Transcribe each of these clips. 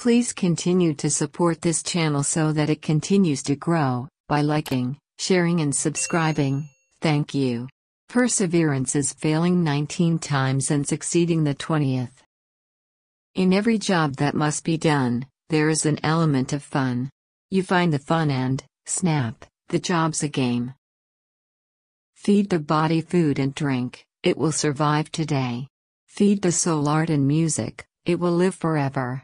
Please continue to support this channel so that it continues to grow by liking, sharing, and subscribing. Thank you. Perseverance is failing 19 times and succeeding the 20th. In every job that must be done, there is an element of fun. You find the fun and, snap, the job's a game. Feed the body food and drink, it will survive today. Feed the soul art and music, it will live forever.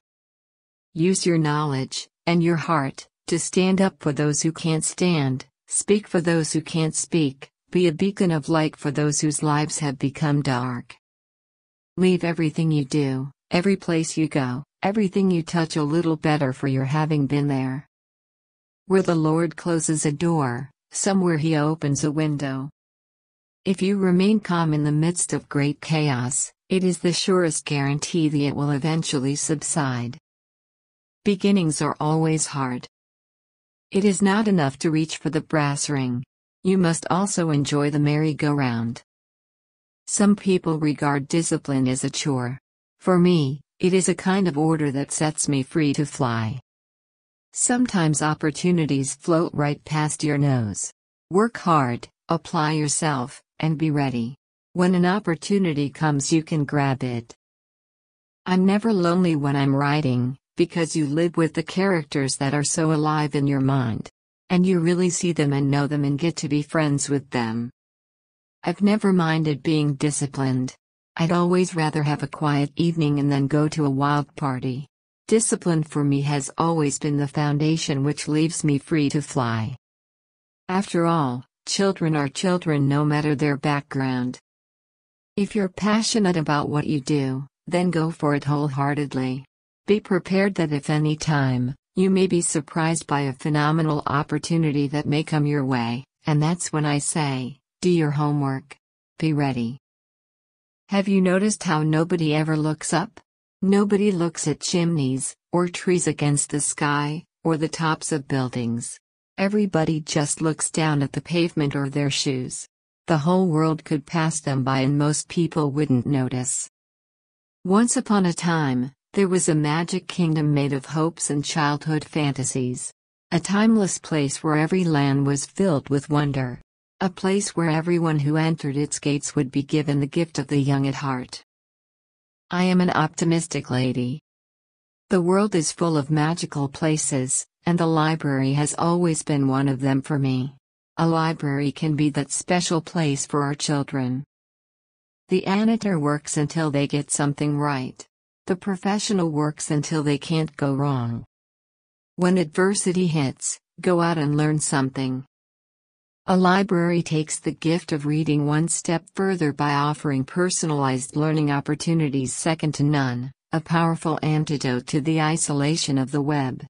Use your knowledge, and your heart, to stand up for those who can't stand, speak for those who can't speak, be a beacon of light for those whose lives have become dark. Leave everything you do, every place you go, everything you touch a little better for your having been there. Where the Lord closes a door, somewhere He opens a window. If you remain calm in the midst of great chaos, it is the surest guarantee that it will eventually subside. Beginnings are always hard. It is not enough to reach for the brass ring. You must also enjoy the merry-go-round. Some people regard discipline as a chore. For me, it is a kind of order that sets me free to fly. Sometimes opportunities float right past your nose. Work hard, apply yourself, and be ready. When an opportunity comes, you can grab it. I'm never lonely when I'm writing, because you live with the characters that are so alive in your mind. And you really see them and know them and get to be friends with them. I've never minded being disciplined. I'd always rather have a quiet evening and then go to a wild party. Discipline for me has always been the foundation which leaves me free to fly. After all, children are children no matter their background. If you're passionate about what you do, then go for it wholeheartedly. Be prepared that if any time, you may be surprised by a phenomenal opportunity that may come your way, and that's when I say, do your homework. Be ready. Have you noticed how nobody ever looks up? Nobody looks at chimneys, or trees against the sky, or the tops of buildings. Everybody just looks down at the pavement or their shoes. The whole world could pass them by and most people wouldn't notice. Once upon a time, there was a magic kingdom made of hopes and childhood fantasies. A timeless place where every land was filled with wonder. A place where everyone who entered its gates would be given the gift of the young at heart. I am an optimistic lady. The world is full of magical places, and the library has always been one of them for me. A library can be that special place for our children. The amateur works until they get something right. The professional works until they can't go wrong. When adversity hits, go out and learn something. A library takes the gift of reading one step further by offering personalized learning opportunities second to none, a powerful antidote to the isolation of the web.